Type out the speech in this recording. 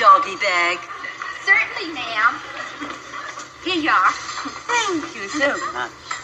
doggy bag? Certainly, ma'am. Here you are. Thank you so much.